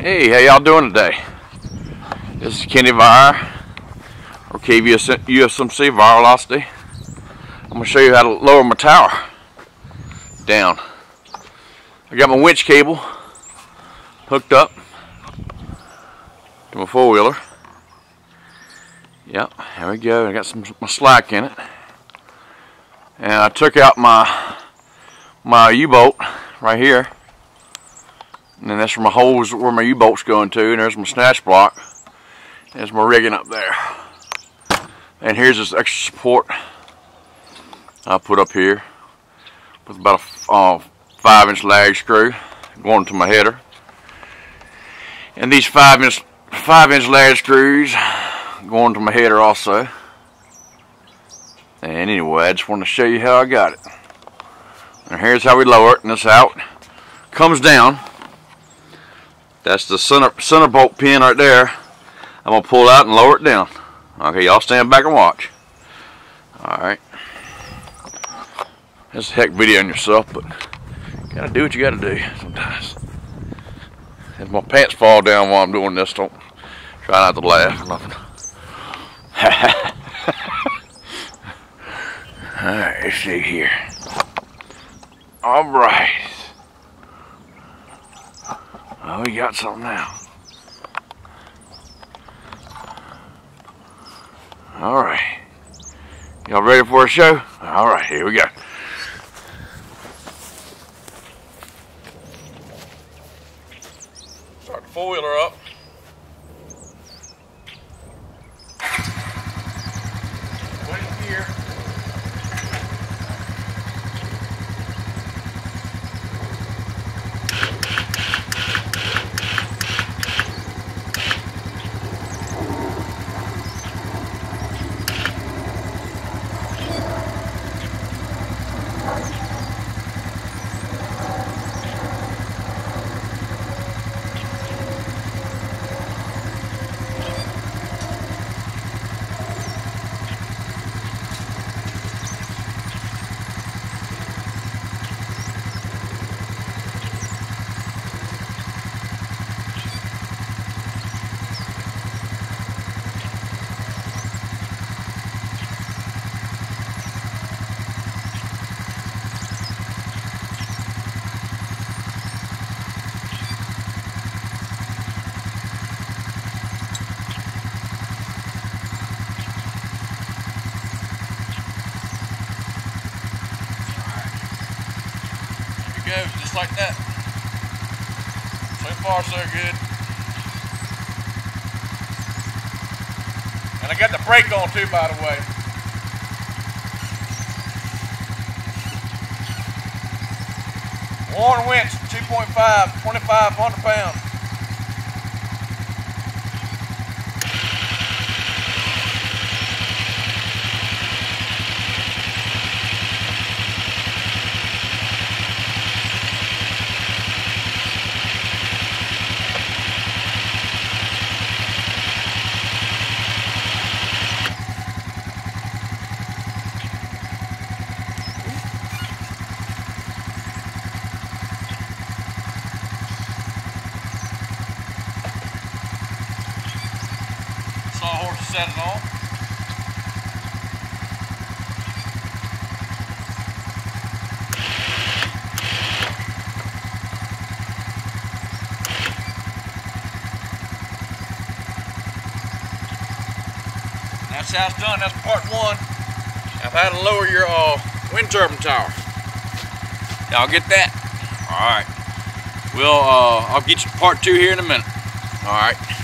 Hey, how y'all doing today? This is Kenny Viar, or KVS USMC Viarlocity. I'm to show you how to lower my tower down. I got my winch cable hooked up to my four-wheeler. Yep, there we go. I got some my slack in it. And I took out my my U-bolt right here. And then that's where my hose, where my U-bolt's going to, and there's my snatch block. There's my rigging up there. And here's this extra support I put up here with about a uh, five inch lag screw going to my header. And these five inch five inch lag screws going to my header also. And anyway, I just want to show you how I got it. And here's how we lower it, and this out comes down that's the center, center bolt pin right there. I'm going to pull out and lower it down. Okay, y'all stand back and watch. Alright. It's a heck videoing yourself, but you gotta do what you gotta do sometimes. If my pants fall down while I'm doing this, don't try not to laugh or nothing. Alright, let's see here. Alright. Oh, we got something now. All right. Y'all ready for a show? All right, here we go. Start the four-wheeler up. Go, just like that. So far, so good. And I got the brake on too, by the way. Warn winch, 2.5, 2,500 pounds. On. That's how it's done. That's part one. I've had to lower your uh, wind turbine tower. Y'all get that? All right. We'll, uh, I'll get you part two here in a minute. All right.